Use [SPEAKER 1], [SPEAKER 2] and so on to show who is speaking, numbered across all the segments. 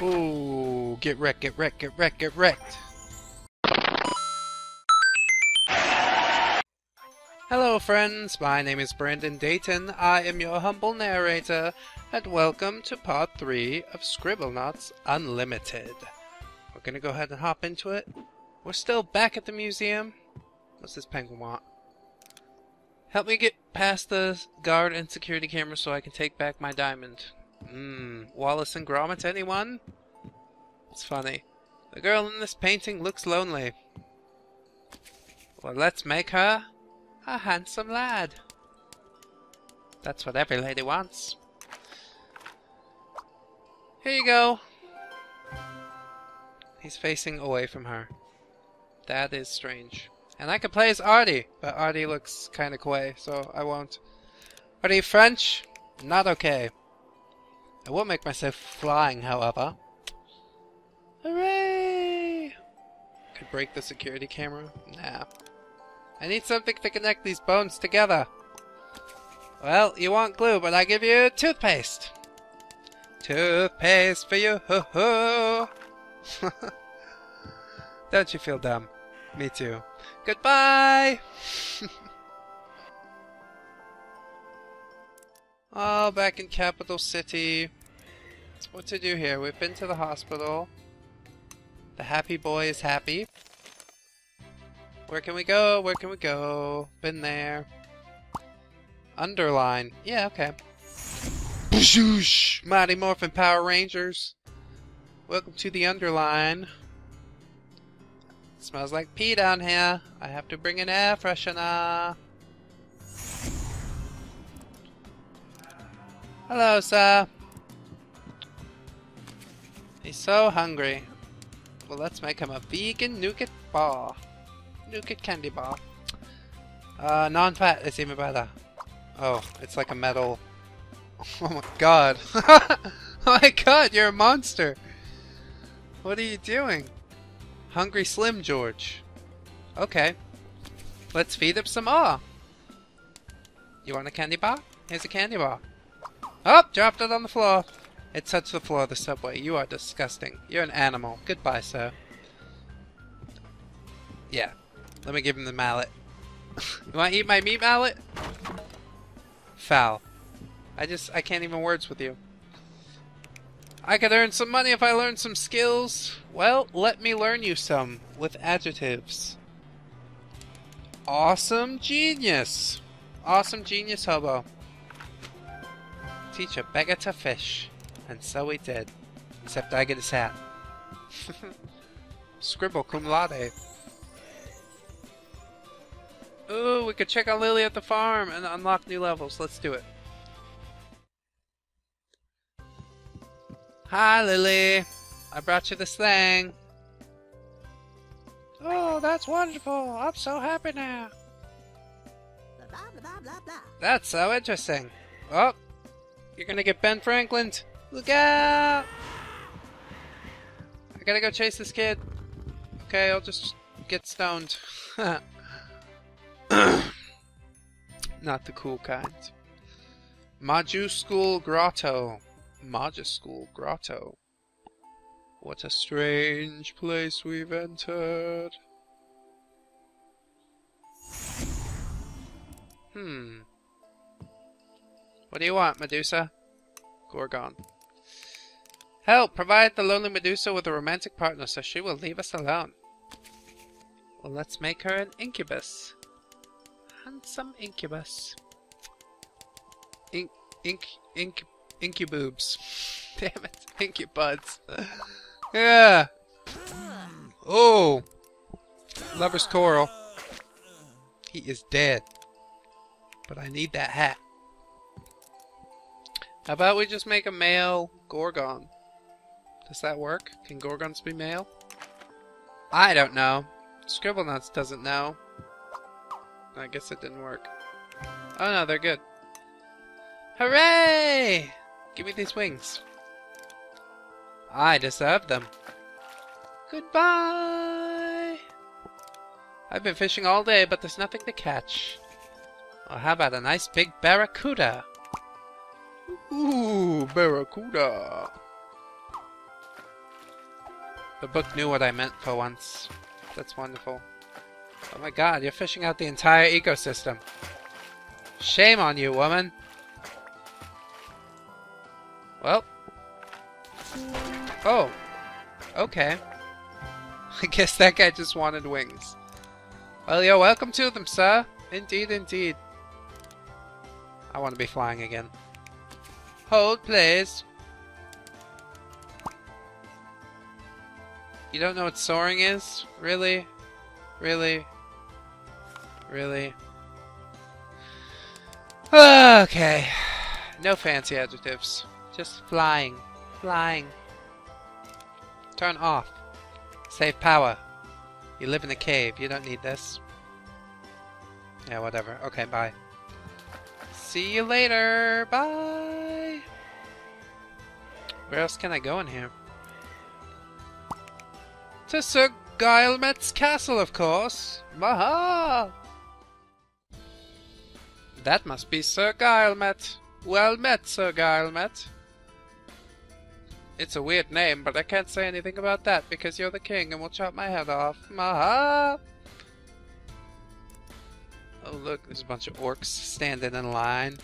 [SPEAKER 1] Ooh, get wrecked, get wrecked, get wrecked, get wrecked. Hello friends, my name is Brandon Dayton. I am your humble narrator, and welcome to part 3 of Scribblenauts Unlimited. We're gonna go ahead and hop into it. We're still back at the museum. What's this penguin want? Help me get past the guard and security camera so I can take back my diamond. Mmm, Wallace and Gromit, anyone? It's funny. The girl in this painting looks lonely. Well, let's make her a handsome lad. That's what every lady wants. Here you go. He's facing away from her. That is strange. And I can play as Artie, but Artie looks kind of coy, so I won't. Artie French? Not okay. I will make myself flying, however. Hooray! Could break the security camera? Nah. I need something to connect these bones together. Well, you want glue, but I give you toothpaste. Toothpaste for you, hoo. Don't you feel dumb? Me too. Goodbye! oh, back in Capital City. What to do here? We've been to the hospital. The happy boy is happy. Where can we go? Where can we go? Been there. Underline. Yeah, okay. Boosh! Mighty Morphin Power Rangers. Welcome to the Underline. It smells like pee down here. I have to bring an air freshener. Hello, sir. He's so hungry. Well, let's make him a vegan nougat bar. Nougat candy bar. Uh, non-fat is even better. Oh, it's like a metal... Oh my god. oh my god, you're a monster! What are you doing? Hungry Slim George. Okay. Let's feed him some more. You want a candy bar? Here's a candy bar. Oh, dropped it on the floor. It touched the floor of the subway. You are disgusting. You're an animal. Goodbye, sir. Yeah. Let me give him the mallet. you want to eat my meat mallet? Foul. I just, I can't even words with you. I could earn some money if I learned some skills. Well, let me learn you some with adjectives. Awesome genius. Awesome genius hobo. Teach a beggar to fish. And so he did. Except I get his hat. Scribble cum laude. Ooh, we could check on Lily at the farm and unlock new levels. Let's do it. Hi, Lily. I brought you this thing. Oh, that's wonderful. I'm so happy now. That's so interesting. Oh, you're gonna get Ben Franklin. Look out! I gotta go chase this kid. Okay, I'll just get stoned. Not the cool kind. Majuscule Grotto. Majuscule Grotto. What a strange place we've entered. Hmm. What do you want, Medusa? Gorgon. Help! Provide the lonely Medusa with a romantic partner so she will leave us alone. Well, let's make her an incubus. Handsome incubus. Ink, ink, ink, incuboobs. Damn it, incubuds. yeah. Oh. Lover's coral. He is dead. But I need that hat. How about we just make a male Gorgon? Does that work? Can Gorgons be male? I don't know. Scribblenauts doesn't know. I guess it didn't work. Oh no, they're good. Hooray! Give me these wings. I deserve them. Goodbye! I've been fishing all day, but there's nothing to catch. Well, how about a nice big barracuda? Ooh, barracuda. The book knew what I meant for once. That's wonderful. Oh my god, you're fishing out the entire ecosystem. Shame on you, woman. Well. Oh. Okay. I guess that guy just wanted wings. Well, you're welcome to them, sir. Indeed, indeed. I want to be flying again. Hold, please. You don't know what soaring is? Really? Really? Really? Okay. No fancy adjectives. Just flying. Flying. Turn off. Save power. You live in a cave. You don't need this. Yeah, whatever. Okay, bye. See you later. Bye. Where else can I go in here? To Sir Guilmet's castle, of course. Maha! That must be Sir Guilmet. Well met, Sir Guilmet. It's a weird name, but I can't say anything about that because you're the king and we'll chop my head off. Maha! Oh look, there's a bunch of orcs standing in line.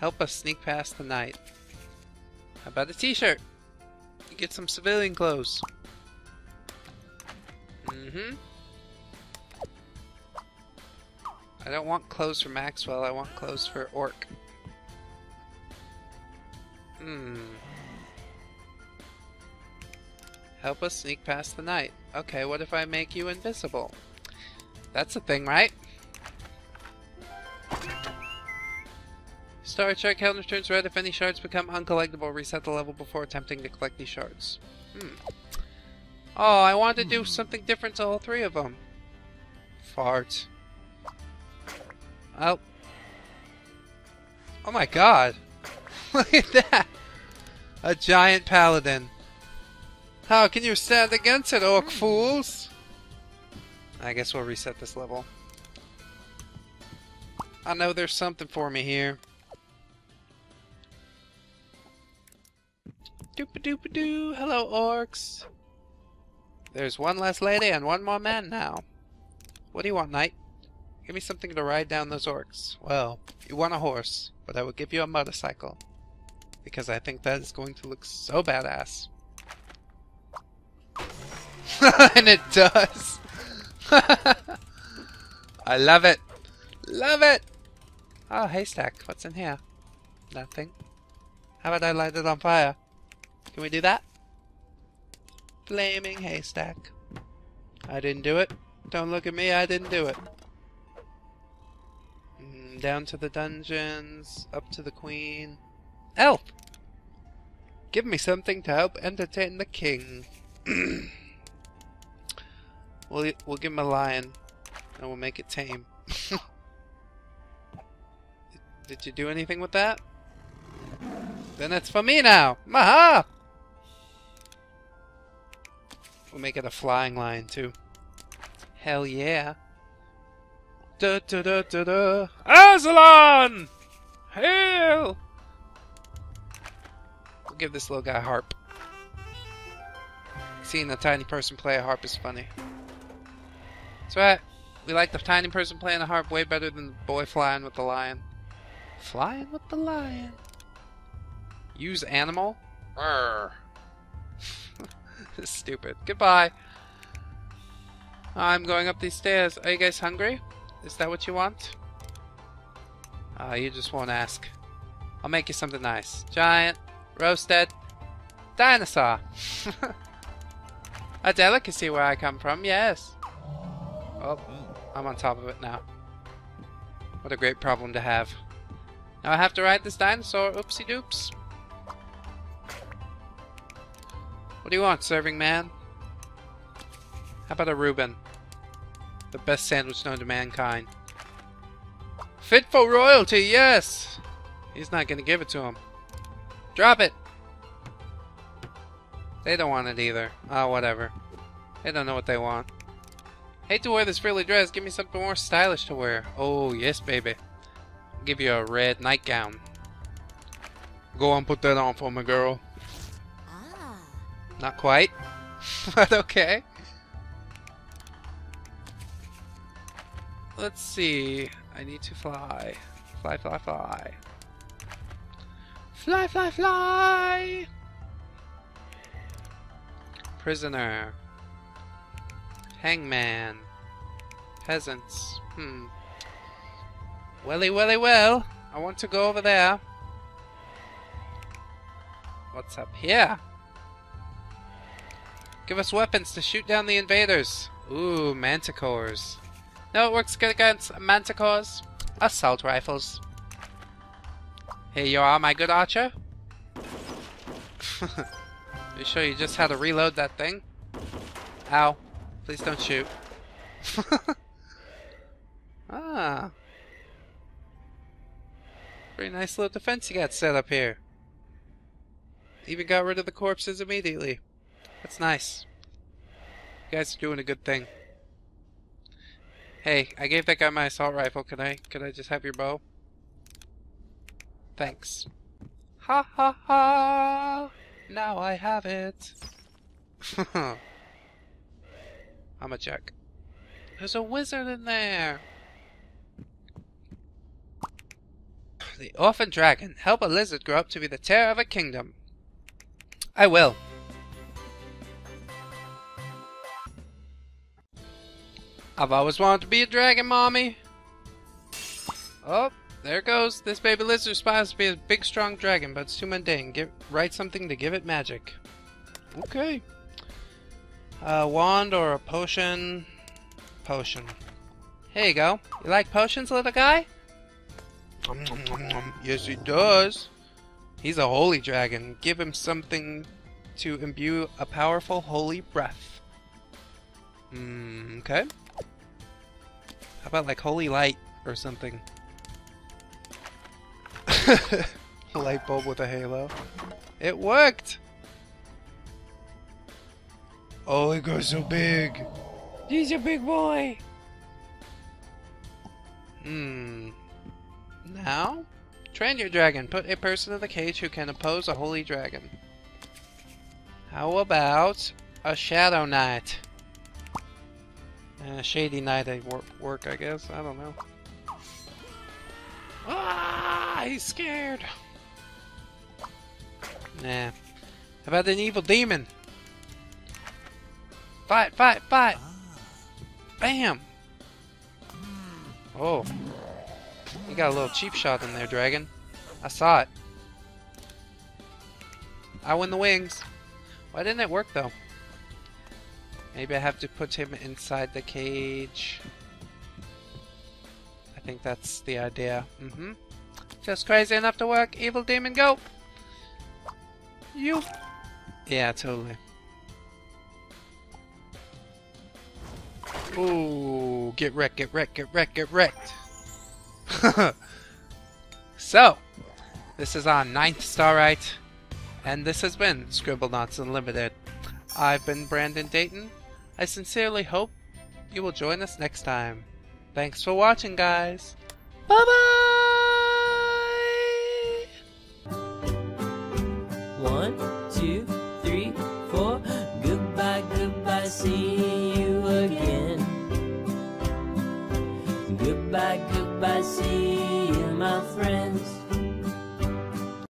[SPEAKER 1] Help us sneak past the knight. How about a t-shirt? You get some civilian clothes. Mm-hmm. I don't want clothes for Maxwell, I want clothes for Orc. Hmm. Help us sneak past the knight. Okay, what if I make you invisible? That's a thing, right? Starite counter turns red if any shards become uncollectible. Reset the level before attempting to collect these shards. Hmm. Oh, I wanted to do something different to all three of them. Fart. Oh. Oh my god. Look at that. A giant paladin. How can you stand against it, orc fools? I guess we'll reset this level. I know there's something for me here. Doop a doop a doo. Hello, orcs. There's one less lady and one more man now. What do you want, knight? Give me something to ride down those orcs. Well, you want a horse, but I will give you a motorcycle. Because I think that is going to look so badass. and it does! I love it! Love it! Oh, haystack. What's in here? Nothing. How about I light it on fire? Can we do that? Flaming haystack. I didn't do it. Don't look at me, I didn't do it. Mm, down to the dungeons, up to the queen. Elf! Give me something to help entertain the king. we'll, we'll give him a lion, and we'll make it tame. Did you do anything with that? Then it's for me now! Maha! We'll make it a flying lion too. Hell yeah. Da da da da da. Aslan! Hail! We'll give this little guy a harp. Seeing a tiny person play a harp is funny. That's uh, right. We like the tiny person playing the harp way better than the boy flying with the lion. Flying with the lion. Use animal? Stupid. Goodbye. I'm going up these stairs. Are you guys hungry? Is that what you want? Uh, you just won't ask. I'll make you something nice. Giant, roasted, dinosaur. A delicacy where I come from, yes. Oh, I'm on top of it now. What a great problem to have. Now I have to ride this dinosaur. Oopsie doops. What do you want, serving man? How about a Reuben? The best sandwich known to mankind. Fit for royalty, yes! He's not gonna give it to him. Drop it! They don't want it either. Oh, whatever. They don't know what they want. Hate to wear this frilly dress. Give me something more stylish to wear. Oh, yes, baby. I'll give you a red nightgown. Go and put that on for me, girl. Not quite. but okay. Let's see. I need to fly. Fly, fly, fly. Fly, fly, fly! Prisoner. Hangman. Peasants. Hmm. Welly, welly, well. I want to go over there. What's up here? Give us weapons to shoot down the invaders. Ooh, manticores. No, it works good against manticores. Assault rifles. Here you are, my good archer. you sure you just had to reload that thing? Ow. Please don't shoot. ah. Pretty nice little defense you got set up here. Even got rid of the corpses immediately. That's nice. You guys are doing a good thing. Hey, I gave that guy my assault rifle. Can I can I just have your bow? Thanks. Ha ha ha! Now I have it. I'm a check. There's a wizard in there. The orphan dragon. Help a lizard grow up to be the terror of a kingdom. I will. I've always wanted to be a dragon, mommy. Oh, there goes. This baby lizard supposed to be a big, strong dragon, but it's too mundane. Give, write something to give it magic. Okay. A wand or a potion? Potion. Here you go. You like potions, little guy? Yes, he does. He's a holy dragon. Give him something to imbue a powerful holy breath. Mm, okay. How about like holy light or something? A light bulb with a halo. It worked! Oh, it got so big! He's a big boy! Hmm. Now? Train your dragon. Put a person in the cage who can oppose a holy dragon. How about a Shadow Knight? Uh, Shady night work, work, I guess. I don't know. Ah, he's scared. Nah. How about an evil demon? Fight, fight, fight! Bam! Oh. You got a little cheap shot in there, dragon. I saw it. I win the wings. Why didn't it work, though? Maybe I have to put him inside the cage. I think that's the idea. Mm-hmm. Just crazy enough to work. Evil demon, go! You! Yeah, totally. Ooh, get wrecked, get wrecked, get wrecked, get wrecked. so, this is on ninth Starite, and this has been Scribble Scribblenauts Unlimited. I've been Brandon Dayton. I sincerely hope you will join us next time. Thanks for watching, guys. Bye bye!
[SPEAKER 2] One, two, three, four. Goodbye, goodbye, see you again. Goodbye, goodbye, see